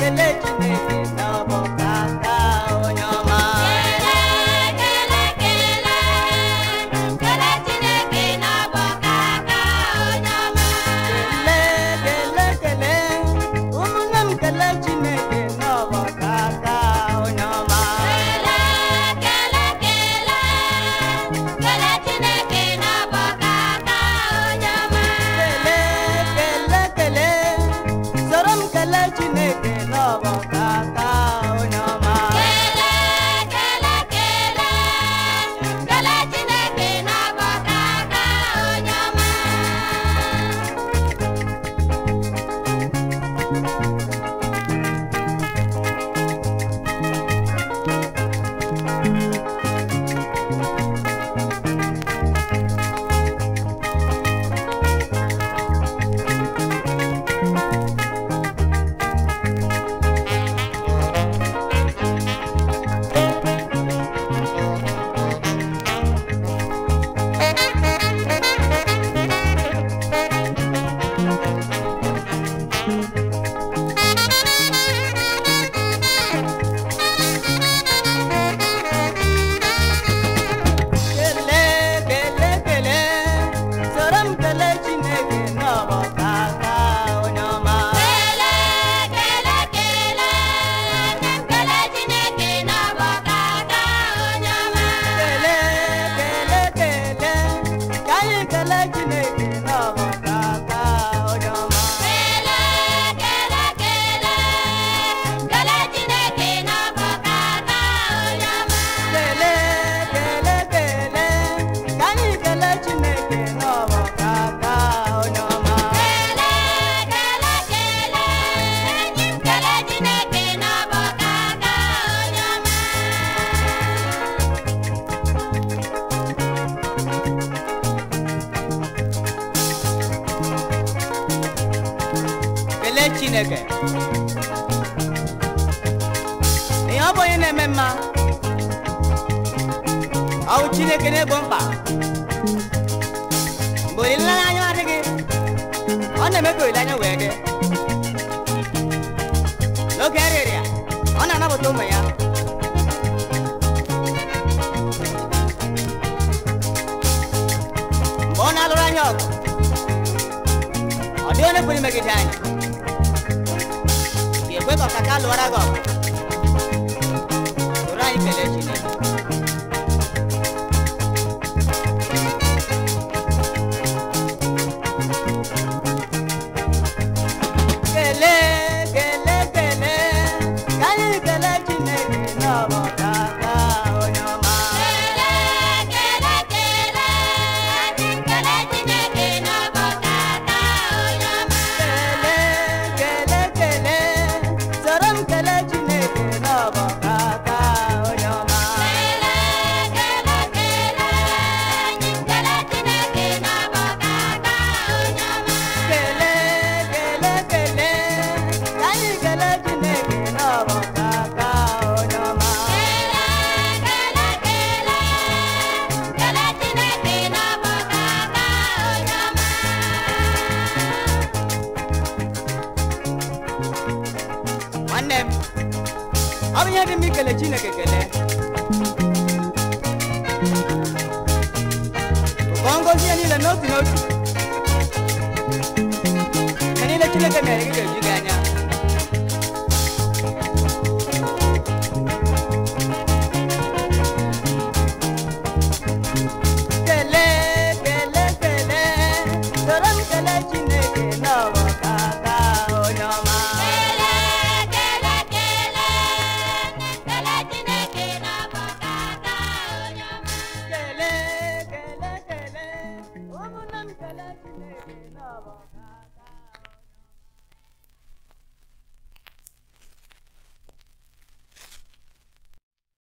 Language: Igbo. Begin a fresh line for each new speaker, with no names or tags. let Chineke na ta ta chineke ihe ọ bụ onye na-eme mma ọ bụ chineke na-egbo mkpa mgbe olileanya anya adịghị ọ na-eme ka olileanya wee dị n'oge eriri ọ na-anabata ụmụ ya mgbe ọ na-alụrụ anya ọgụ ọ dịghị onye pụrụ imegide anyị we basaka lwarago torai pelechine gele gele gele kai gele chine ke na bota I'm yadi to gele chineke gele bongozi ya nile noti noti ya nile chineke merege gele jiganya Thank you.